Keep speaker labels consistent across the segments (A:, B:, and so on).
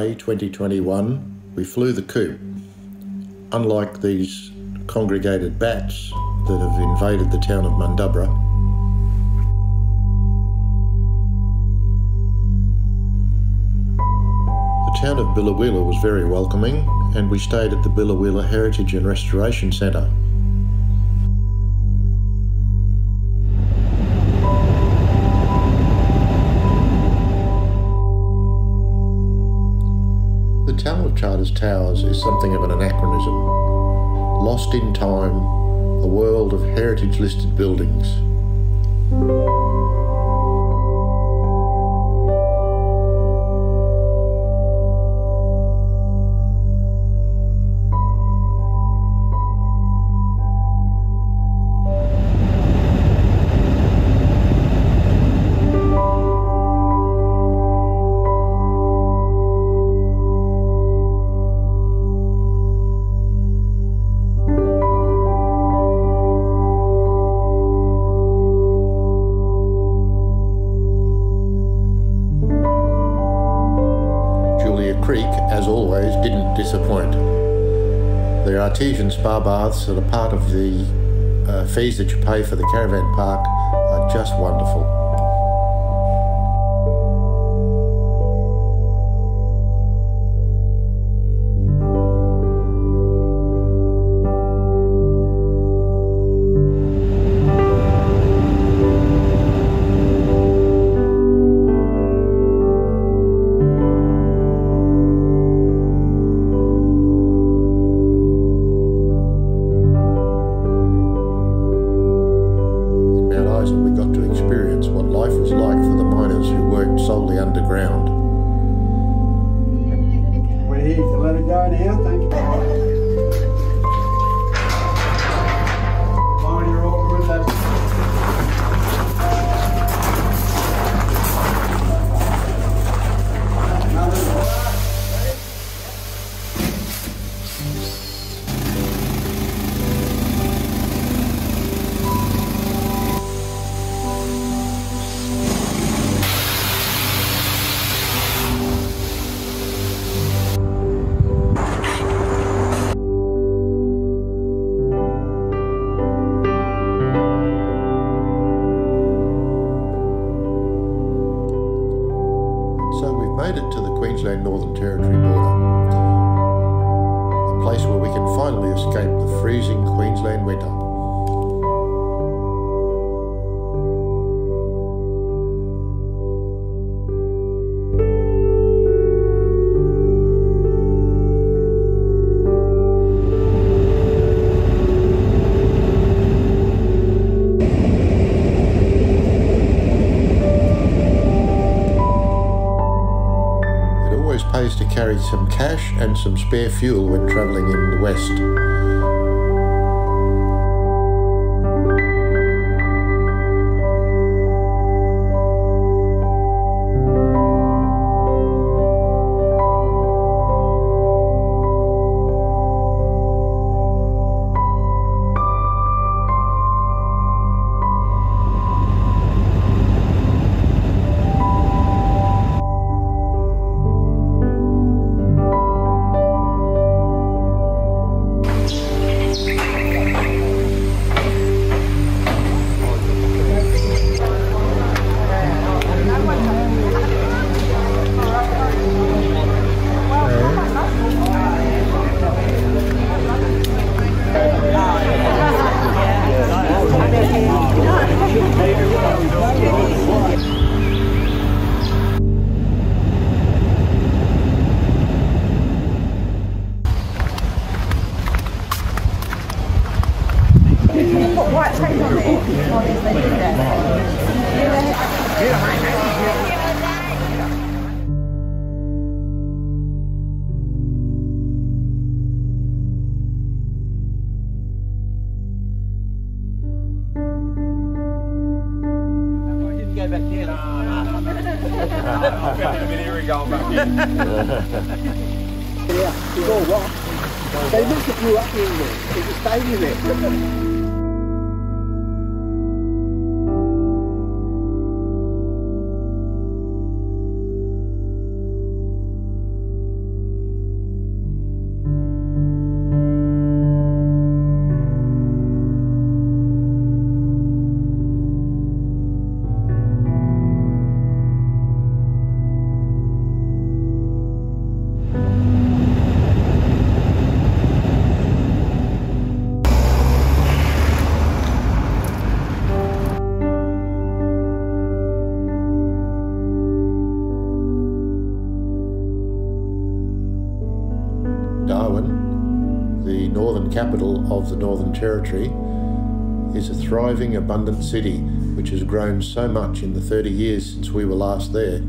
A: May 2021, we flew the coop. Unlike these congregated bats that have invaded the town of Mundubbera, the town of Biloela was very welcoming and we stayed at the Biloela Heritage and Restoration Centre. Charters Towers is something of an anachronism. Lost in time, a world of heritage listed buildings. Artesian spa baths that are part of the uh, fees that you pay for the caravan park are just wonderful.
B: Now, thank you.
A: Cash and some spare fuel when travelling in the west.
C: That.
A: Capital of the Northern Territory, is a thriving, abundant city which has grown so much in the 30 years since we were last there.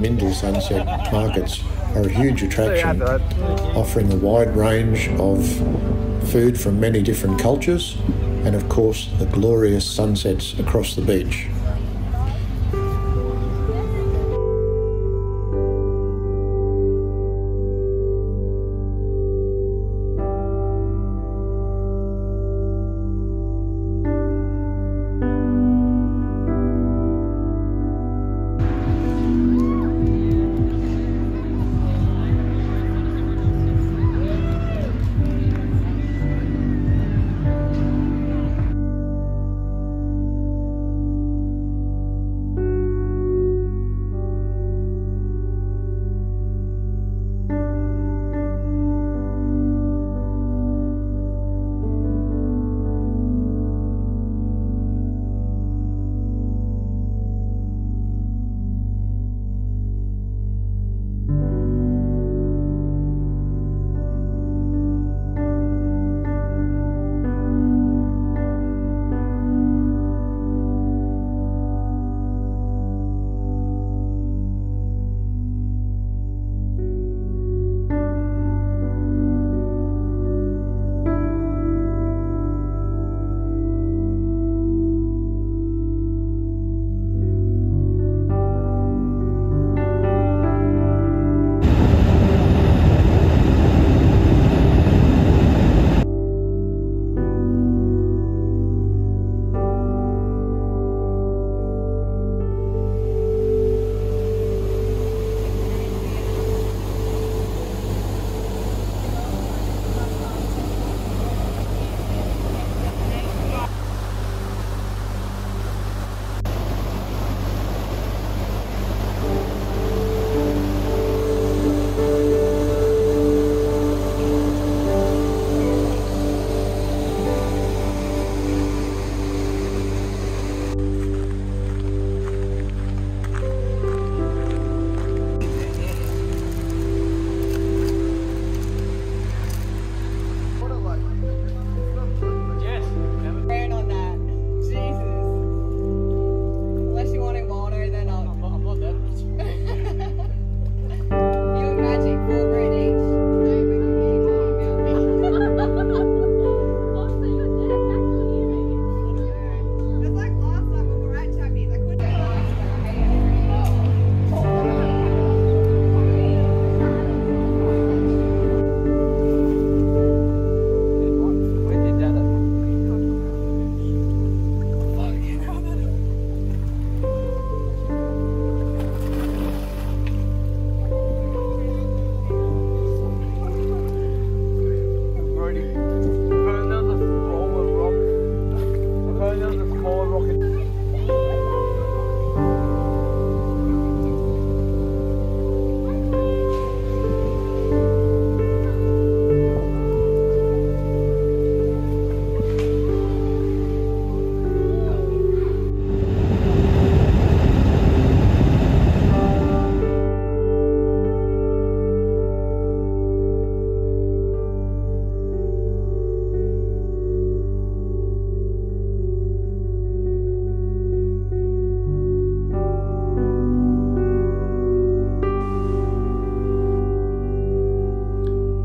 D: The
A: Sunset Markets are a huge attraction, offering a wide range of food from many different cultures and, of course, the glorious sunsets across the beach.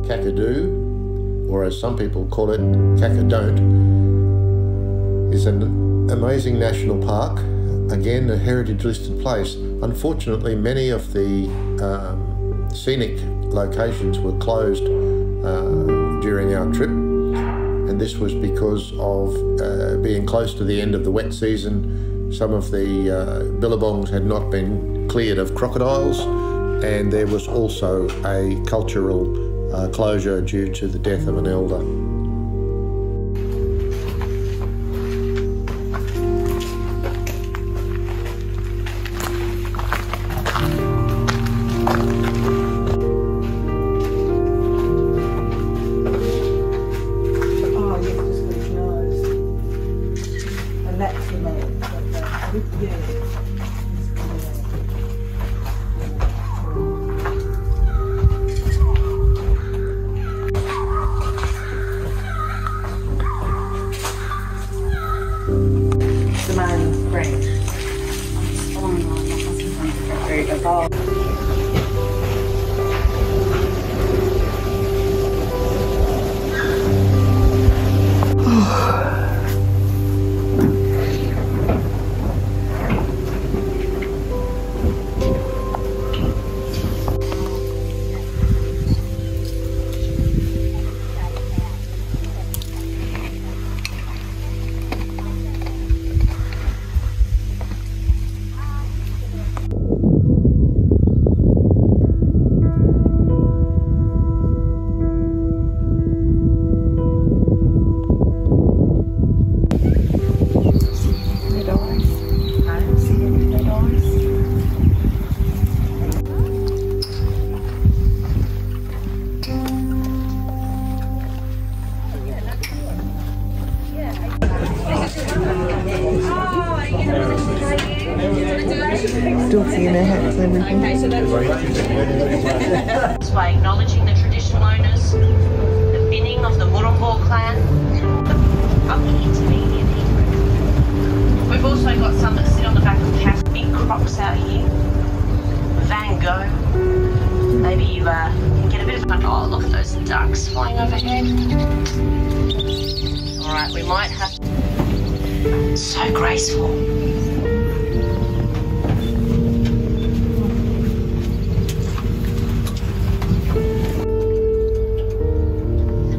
A: Kakadu, or as some people call it, Kakadon't, is an amazing national park, again a heritage listed place. Unfortunately, many of the um, scenic locations were closed uh, during our trip, and this was because of uh, being close to the end of the wet season. Some of the uh, billabongs had not been cleared of crocodiles, and there was also a cultural uh, closure due to the death of an elder.
E: Crocs out here. Van Gogh. Maybe you uh, can get a bit of fun. Oh, look at those ducks flying overhead. All right, we might have. So graceful.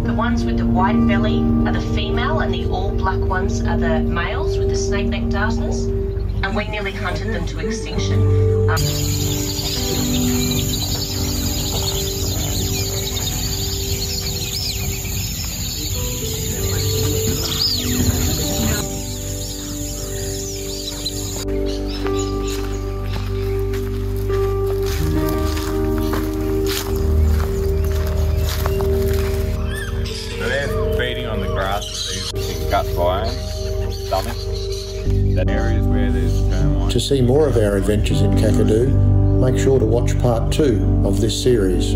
E: The ones with the white belly are the female, and the all black ones are the males with the snake neck darters. And we nearly hunted them to extinction. Um,
F: they're feeding on the biome, stomach.
A: To see more of our adventures in Kakadu, make sure to watch part two of this series.